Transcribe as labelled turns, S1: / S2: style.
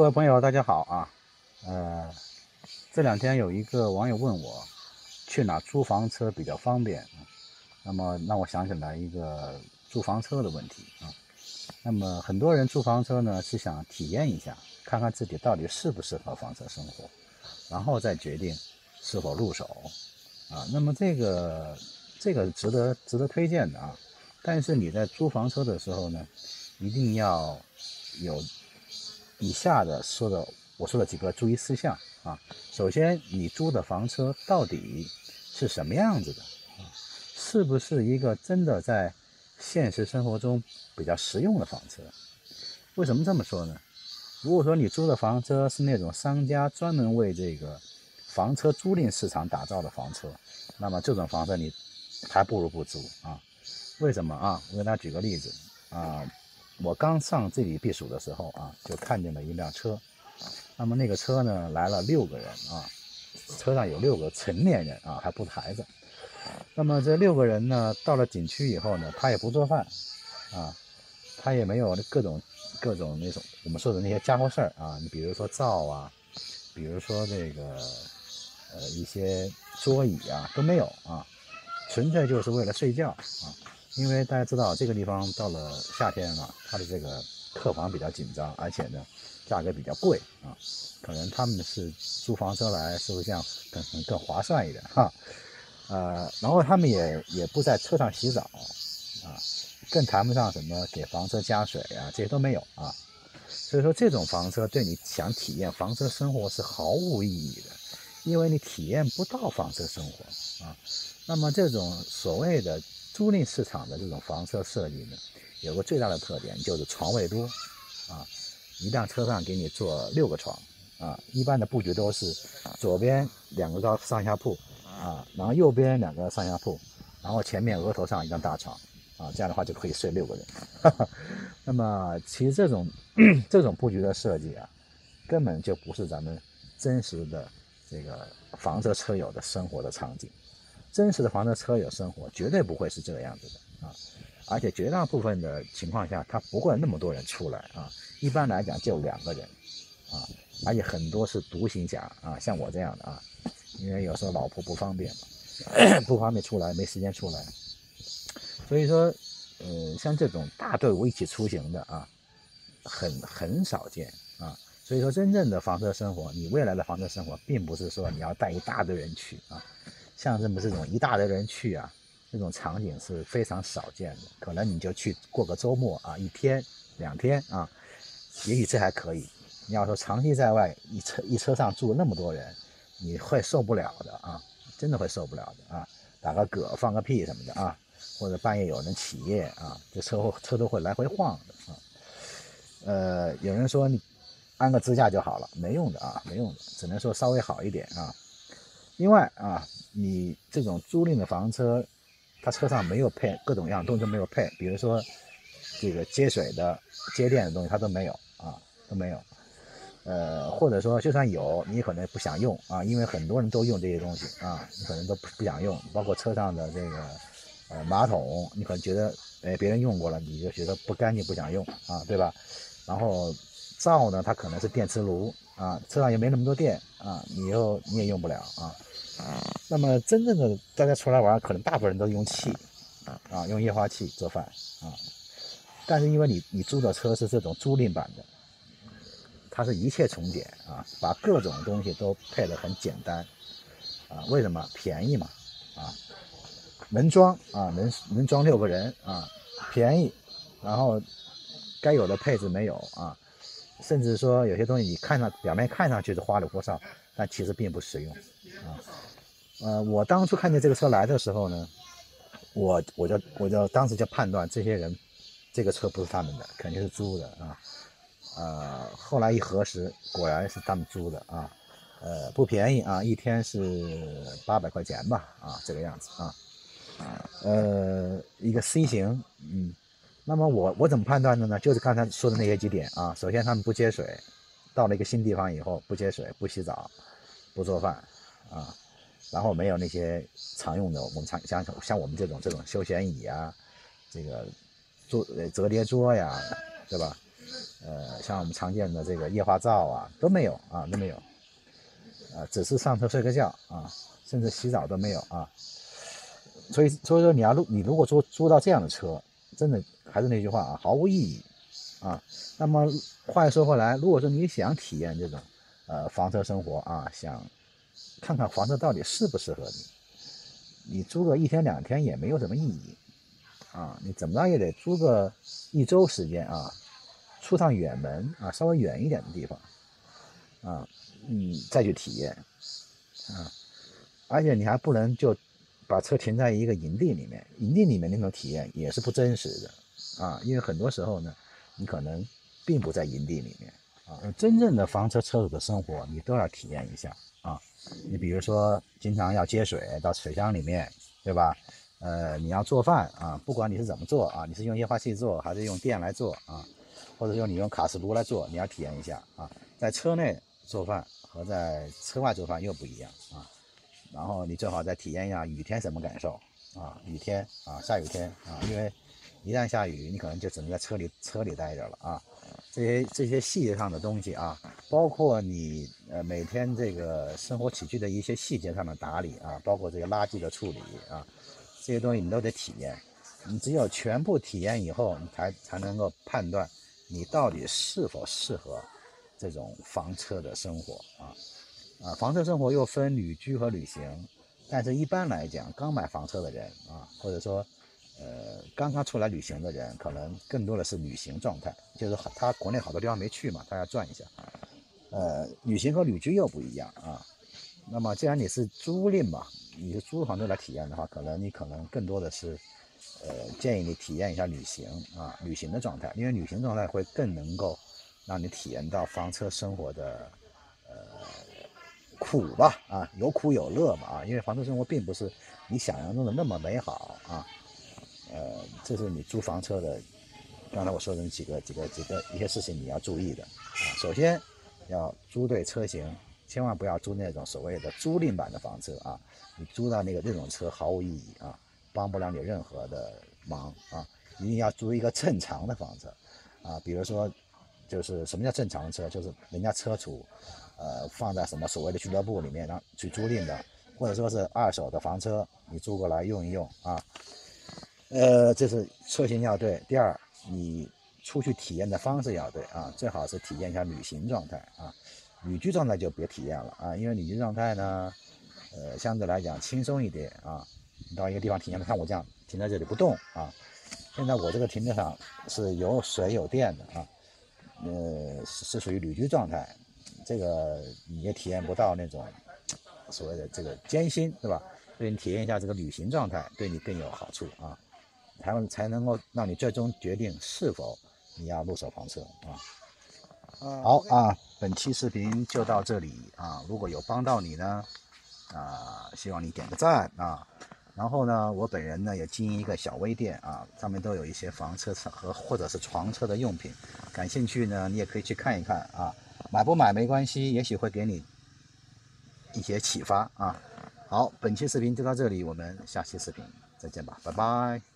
S1: 各位朋友，大家好啊！呃，这两天有一个网友问我，去哪租房车比较方便？那么让我想起来一个租房车的问题啊。那么很多人租房车呢，是想体验一下，看看自己到底适不适合房车生活，然后再决定是否入手啊。那么这个这个值得值得推荐的啊。但是你在租房车的时候呢，一定要有。以下的说的，我说的几个注意事项啊。首先，你租的房车到底是什么样子的？是不是一个真的在现实生活中比较实用的房车？为什么这么说呢？如果说你租的房车是那种商家专门为这个房车租赁市场打造的房车，那么这种房车你还不如不租啊。为什么啊？我给大家举个例子啊。我刚上这里避暑的时候啊，就看见了一辆车。那么那个车呢，来了六个人啊，车上有六个成年人啊，还不是孩子。那么这六个人呢，到了景区以后呢，他也不做饭啊，他也没有各种各种那种我们说的那些家伙事儿啊，你比如说灶啊，比如说这个呃一些桌椅啊都没有啊，纯粹就是为了睡觉啊。因为大家知道这个地方到了夏天啊，它的这个客房比较紧张，而且呢，价格比较贵啊，可能他们是租房车来，是不是这样更更划算一点哈？呃，然后他们也也不在车上洗澡啊，更谈不上什么给房车加水啊，这些都没有啊。所以说这种房车对你想体验房车生活是毫无意义的，因为你体验不到房车生活啊。那么这种所谓的。租赁市场的这种房车设计呢，有个最大的特点就是床位多，啊，一辆车上给你坐六个床，啊，一般的布局都是左边两个高上下铺，啊，然后右边两个上下铺，然后前面额头上一张大床，啊，这样的话就可以睡六个人。哈 哈那么其实这种 这种布局的设计啊，根本就不是咱们真实的这个房车车友的生活的场景。真实的房车车友生活绝对不会是这个样子的啊，而且绝大部分的情况下，他不会那么多人出来啊，一般来讲就两个人啊，而且很多是独行侠啊，像我这样的啊，因为有时候老婆不方便嘛，不方便出来，没时间出来，所以说，呃，像这种大队伍一起出行的啊，很很少见啊，所以说真正的房车生活，你未来的房车生活，并不是说你要带一大堆人去啊。像这么这种一大堆人去啊，这种场景是非常少见的。可能你就去过个周末啊，一天两天啊，也许这还可以。你要说长期在外，一车一车上住那么多人，你会受不了的啊，真的会受不了的啊。打个嗝、放个屁什么的啊，或者半夜有人起夜啊，这车后车都会来回晃的啊。呃，有人说你安个支架就好了，没用的啊，没用的，只能说稍微好一点啊。另外啊。你这种租赁的房车，它车上没有配各种各样东西都没有配，比如说这个接水的、接电的东西它都没有啊，都没有。呃，或者说就算有，你可能不想用啊，因为很多人都用这些东西啊，你可能都不不想用。包括车上的这个呃马桶，你可能觉得哎别人用过了，你就觉得不干净不想用啊，对吧？然后灶呢，它可能是电磁炉啊，车上也没那么多电啊，你又你也用不了啊。那么真正的大家出来玩，可能大部分人都用气，啊，用液化气做饭啊。但是因为你你租的车是这种租赁版的，它是一切从简啊，把各种东西都配得很简单啊。为什么便宜嘛？啊，能装啊，能能装六个人啊，便宜。然后该有的配置没有啊，甚至说有些东西你看上表面看上去是花里胡哨，但其实并不实用啊。呃，我当初看见这个车来的时候呢，我我就我就当时就判断这些人，这个车不是他们的，肯定是租的啊。呃，后来一核实，果然是他们租的啊。呃，不便宜啊，一天是八百块钱吧啊，这个样子啊。呃，一个 C 型，嗯。那么我我怎么判断的呢？就是刚才说的那些几点啊。首先，他们不接水，到了一个新地方以后不接水、不洗澡、不做饭啊。然后没有那些常用的，我们常像像我们这种这种休闲椅啊，这个桌折叠桌呀，对吧？呃，像我们常见的这个液化灶啊都没有啊，都没有，啊，只是上车睡个觉啊，甚至洗澡都没有啊。所以，所以说你要如你如果租租到这样的车，真的还是那句话啊，毫无意义啊。那么话又说回来，如果说你想体验这种呃房车生活啊，想看看房子到底适不适合你，你租个一天两天也没有什么意义啊。你怎么着也得租个一周时间啊，出趟远门啊，稍微远一点的地方啊，嗯，再去体验啊。而且你还不能就。把车停在一个营地里面，营地里面那种体验也是不真实的啊，因为很多时候呢，你可能并不在营地里面啊。真正的房车车主的生活，你都要体验一下。你比如说，经常要接水到水箱里面，对吧？呃，你要做饭啊，不管你是怎么做啊，你是用液化气做还是用电来做啊，或者说你用卡式炉来做，你要体验一下啊。在车内做饭和在车外做饭又不一样啊。然后你最好再体验一下雨天什么感受啊？雨天啊，下雨天啊，因为一旦下雨，你可能就只能在车里车里待着了啊。这些这些细节上的东西啊，包括你呃每天这个生活起居的一些细节上的打理啊，包括这个垃圾的处理啊，这些东西你都得体验。你只有全部体验以后，你才才能够判断你到底是否适合这种房车的生活啊。啊，房车生活又分旅居和旅行，但是一般来讲，刚买房车的人啊，或者说，呃，刚刚出来旅行的人，可能更多的是旅行状态，就是他国内好多地方没去嘛，他要转一下。呃，旅行和旅居又不一样啊。那么，既然你是租赁嘛，你是租房子来体验的话，可能你可能更多的是，呃，建议你体验一下旅行啊，旅行的状态，因为旅行状态会更能够让你体验到房车生活的，呃。苦吧，啊，有苦有乐嘛，啊，因为房车生活并不是你想象中的那么美好啊，这是你租房车的，刚才我说的几个几个几个一些事情你要注意的啊，首先要租对车型，千万不要租那种所谓的租赁版的房车啊，你租到那个那种车毫无意义啊，帮不了你任何的忙啊，一定要租一个正常的房车啊，比如说，就是什么叫正常车，就是人家车主。呃，放在什么所谓的俱乐部里面，让去租赁的，或者说是二手的房车，你租过来用一用啊。呃，这是车型要对。第二，你出去体验的方式要对啊，最好是体验一下旅行状态啊，旅居状态就别体验了啊，因为旅居状态呢，呃，相对来讲轻松一点啊。你到一个地方体验，看我这样停在这里不动啊。现在我这个停车场是有水有电的啊，呃，是属于旅居状态。这个你也体验不到那种所谓的这个艰辛，对吧？所以你体验一下这个旅行状态，对你更有好处啊，才能才能够让你最终决定是否你要入手房车啊。好啊，本期视频就到这里啊，如果有帮到你呢，啊，希望你点个赞啊。然后呢，我本人呢也经营一个小微店啊，上面都有一些房车车和或者是床车的用品，感兴趣呢，你也可以去看一看啊。买不买没关系，也许会给你一些启发啊。好，本期视频就到这里，我们下期视频再见吧，拜拜。